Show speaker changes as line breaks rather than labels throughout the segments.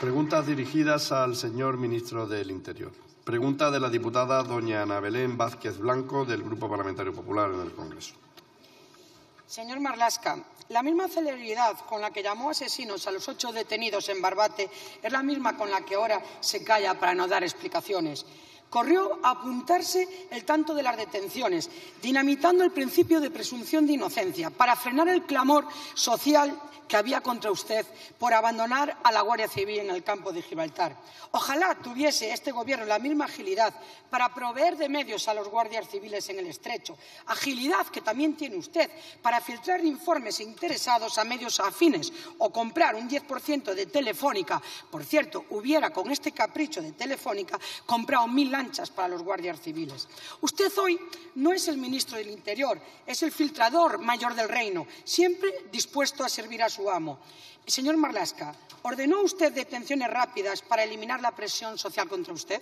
Preguntas dirigidas al señor ministro del Interior. Pregunta de la diputada doña Ana Belén Vázquez Blanco del Grupo Parlamentario Popular en el Congreso.
Señor Marlasca, la misma celeridad con la que llamó asesinos a los ocho detenidos en Barbate es la misma con la que ahora se calla para no dar explicaciones. Corrió a apuntarse el tanto de las detenciones, dinamitando el principio de presunción de inocencia, para frenar el clamor social que había contra usted por abandonar a la Guardia Civil en el campo de Gibraltar. Ojalá tuviese este Gobierno la misma agilidad para proveer de medios a los guardias civiles en el estrecho, agilidad que también tiene usted para filtrar informes interesados a medios afines o comprar un 10% de Telefónica. Por cierto, hubiera con este capricho de Telefónica comprado mil para los guardias civiles. Usted hoy no es el ministro del Interior, es el filtrador mayor del reino, siempre dispuesto a servir a su amo. Señor Marlasca, ¿ordenó usted detenciones rápidas para eliminar la presión social contra usted?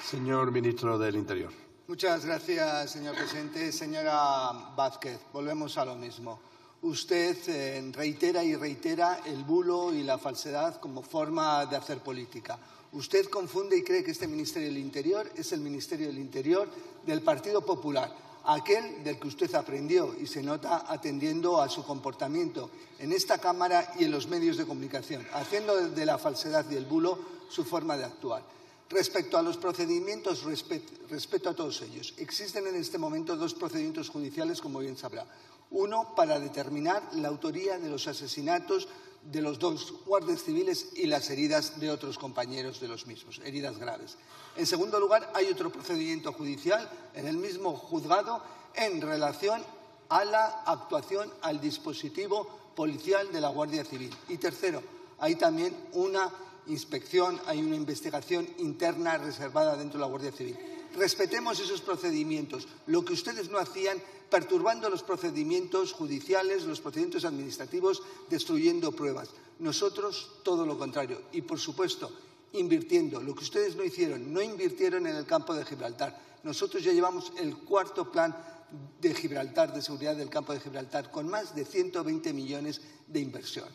Señor ministro del Interior.
Muchas gracias, señor presidente. Señora Vázquez, volvemos a lo mismo. Usted eh, reitera y reitera el bulo y la falsedad como forma de hacer política. Usted confunde y cree que este Ministerio del Interior es el Ministerio del Interior del Partido Popular, aquel del que usted aprendió y se nota atendiendo a su comportamiento en esta Cámara y en los medios de comunicación, haciendo de la falsedad y el bulo su forma de actuar. Respecto a los procedimientos, respeto a todos ellos. Existen en este momento dos procedimientos judiciales, como bien sabrá. Uno para determinar la autoría de los asesinatos de los dos guardias civiles y las heridas de otros compañeros de los mismos, heridas graves. En segundo lugar, hay otro procedimiento judicial en el mismo juzgado en relación a la actuación al dispositivo policial de la Guardia Civil. Y tercero, hay también una inspección, hay una investigación interna reservada dentro de la Guardia Civil. Respetemos esos procedimientos. Lo que ustedes no hacían perturbando los procedimientos judiciales, los procedimientos administrativos, destruyendo pruebas. Nosotros todo lo contrario. Y, por supuesto, invirtiendo. Lo que ustedes no hicieron, no invirtieron en el campo de Gibraltar. Nosotros ya llevamos el cuarto plan de Gibraltar, de seguridad del campo de Gibraltar, con más de 120 millones de inversión.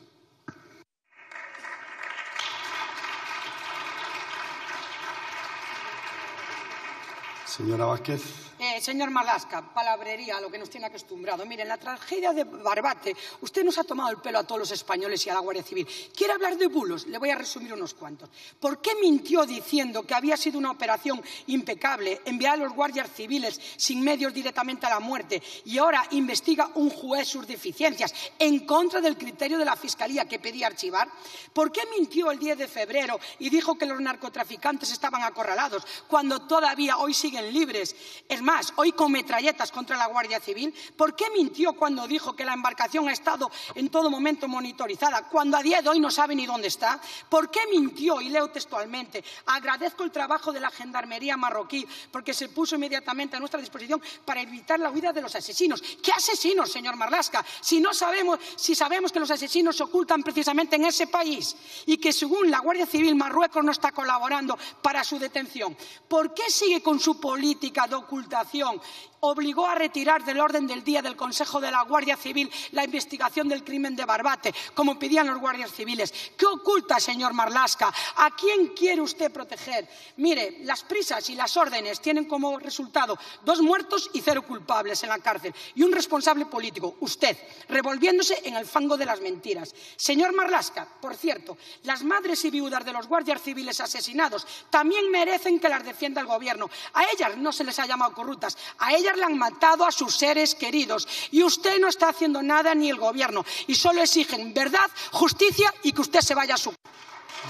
Señora Vázquez.
Eh, señor Malasca, palabrería a lo que nos tiene acostumbrado. Miren, la tragedia de Barbate, usted nos ha tomado el pelo a todos los españoles y a la Guardia Civil. ¿Quiere hablar de bulos? Le voy a resumir unos cuantos. ¿Por qué mintió diciendo que había sido una operación impecable enviar a los guardias civiles sin medios directamente a la muerte y ahora investiga un juez sus deficiencias en contra del criterio de la Fiscalía que pedía archivar? ¿Por qué mintió el 10 de febrero y dijo que los narcotraficantes estaban acorralados cuando todavía hoy siguen libres? Es más, hoy con metralletas contra la Guardia Civil. ¿Por qué mintió cuando dijo que la embarcación ha estado en todo momento monitorizada, cuando a día de hoy no sabe ni dónde está? ¿Por qué mintió? Y leo textualmente. Agradezco el trabajo de la Gendarmería marroquí porque se puso inmediatamente a nuestra disposición para evitar la huida de los asesinos. ¿Qué asesinos, señor Marlasca? Si no sabemos, si sabemos que los asesinos se ocultan precisamente en ese país y que según la Guardia Civil Marruecos no está colaborando para su detención. ¿Por qué sigue con su política de ocultación? oración obligó a retirar del orden del día del Consejo de la Guardia Civil la investigación del crimen de Barbate, como pedían los guardias civiles. ¿Qué oculta, señor Marlasca? ¿A quién quiere usted proteger? Mire, las prisas y las órdenes tienen como resultado dos muertos y cero culpables en la cárcel y un responsable político, usted, revolviéndose en el fango de las mentiras. Señor Marlasca, por cierto, las madres y viudas de los guardias civiles asesinados también merecen que las defienda el Gobierno. A ellas no se les ha llamado corruptas, a ellas le han matado a sus seres queridos y usted no está haciendo nada ni el gobierno y solo exigen verdad, justicia y que usted se vaya a su.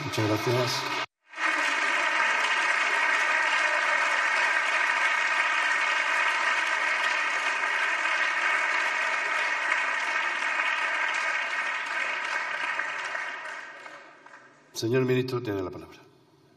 Muchas gracias. Señor ministro, tiene la palabra.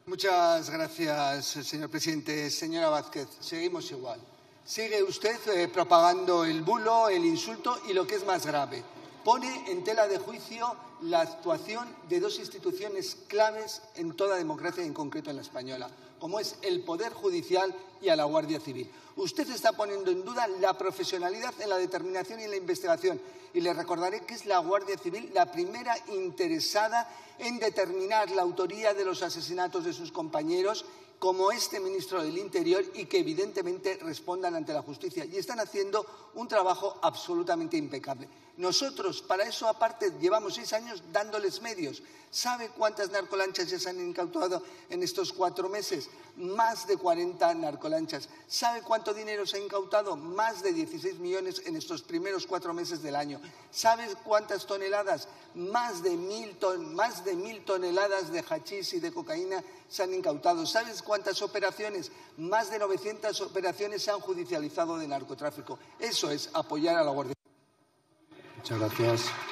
Muchas gracias, señor presidente. Señora Vázquez, seguimos igual. Sigue usted eh, propagando el bulo, el insulto y lo que es más grave, pone en tela de juicio la actuación de dos instituciones claves en toda democracia y en concreto en la española, como es el Poder Judicial y a la Guardia Civil. Usted está poniendo en duda la profesionalidad en la determinación y en la investigación. Y le recordaré que es la Guardia Civil la primera interesada en determinar la autoría de los asesinatos de sus compañeros como este ministro del Interior y que evidentemente respondan ante la justicia. Y están haciendo un trabajo absolutamente impecable. Nosotros, para eso aparte, llevamos seis años dándoles medios. ¿Sabe cuántas narcolanchas ya se han incautado en estos cuatro meses? Más de 40 narcolanchas. ¿Sabe cuánto dinero se ha incautado? Más de 16 millones en estos primeros cuatro meses del año. ¿Sabe cuántas toneladas? Más de mil, más de mil toneladas de hachís y de cocaína se han incautado. ¿Sabes cuántas operaciones? Más de 900 operaciones se han judicializado de narcotráfico. Eso es apoyar a la Guardia
Muchas gracias.